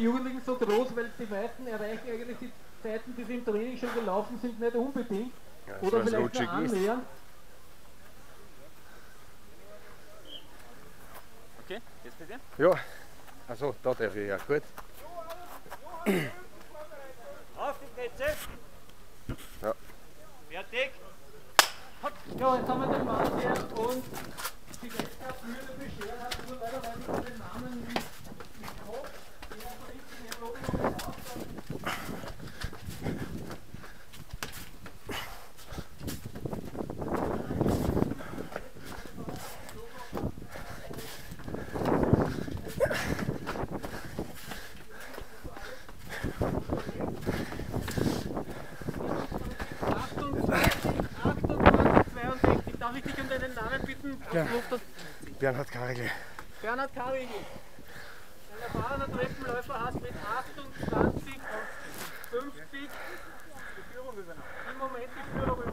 die Jugendlichen so groß, weil die meisten erreichen eigentlich die Zeiten, die sie im Training schon gelaufen sind, nicht unbedingt. Ja, Oder vielleicht nur annähernd. Okay, jetzt dir. Ja, also da darf ich ja, gut. Auf die Plätze. Ja. Fertig. Ja, jetzt haben wir den Mann, der Darf ich dich um deinen Namen bitten? Ja. Bernhard Karigl. Bernhard Karigl. Ein erfahrener Treppenläufer hast mit 28 und 50 die Führung übernommen. Im Moment die Führung übernommen.